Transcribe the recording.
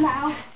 loud.